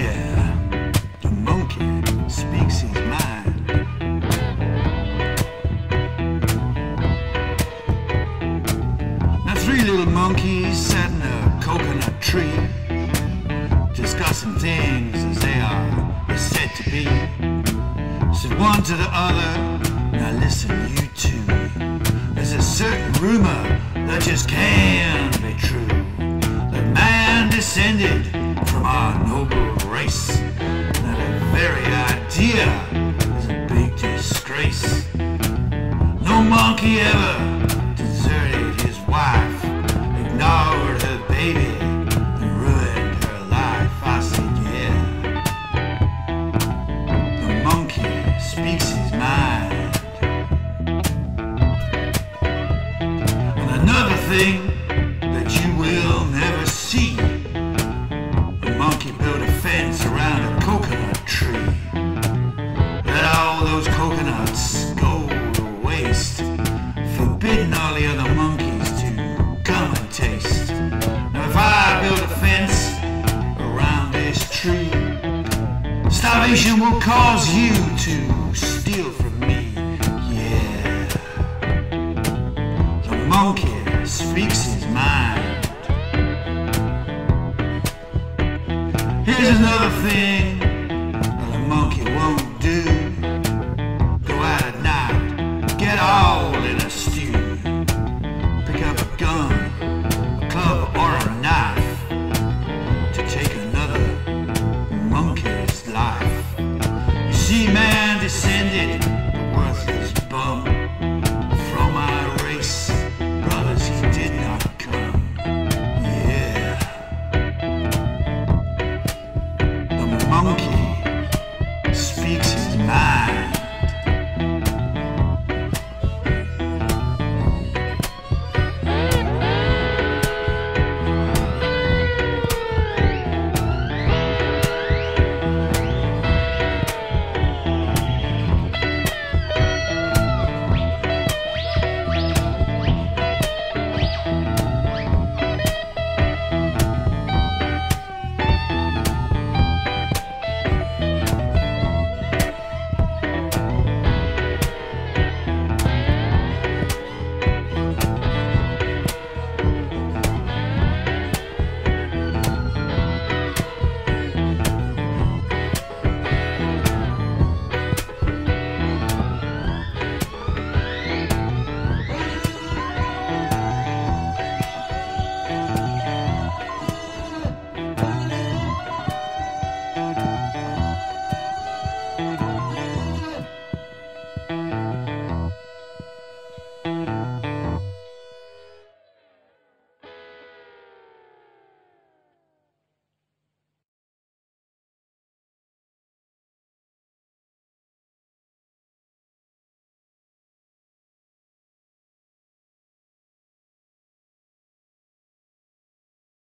The monkey speaks his mind. Now, three little monkeys sat in a coconut tree, discussing things as they are is said to be. Said one to the other, now listen, you two. There's a certain rumor that just can't be true. That man descended from our noble ever deserted his wife, ignored her baby, and ruined her life. I said, yeah. The monkey speaks his mind. And another thing tree, starvation will cause you to steal from me. Yeah. The monkey speaks his mind. Here's another thing